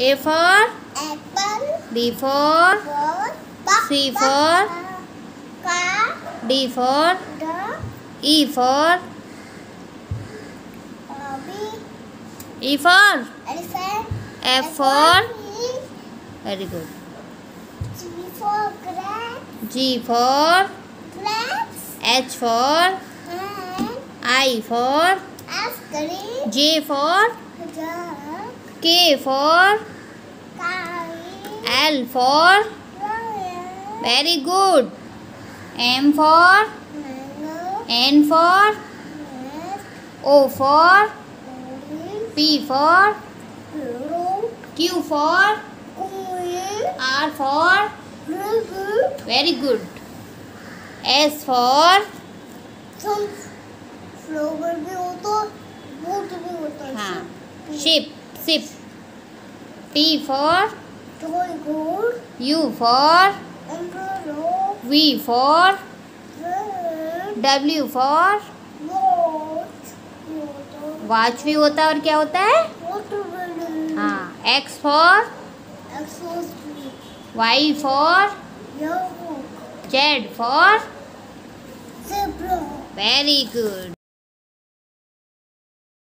A for apple D for for C for car D for the E for B E for elephant F for very good. G for grass H for and I for ice cream J for K for kite L for lion very good M for mango N for red O for orange P for blue Q for green R for blue very good S for some flower भी होता है boat भी होता है हाँ ship ship T for toy gold U for umbrella V for red W for watch watch भी होता है और क्या होता है हाँ X for exhaust Y for yellow Z for zebra very good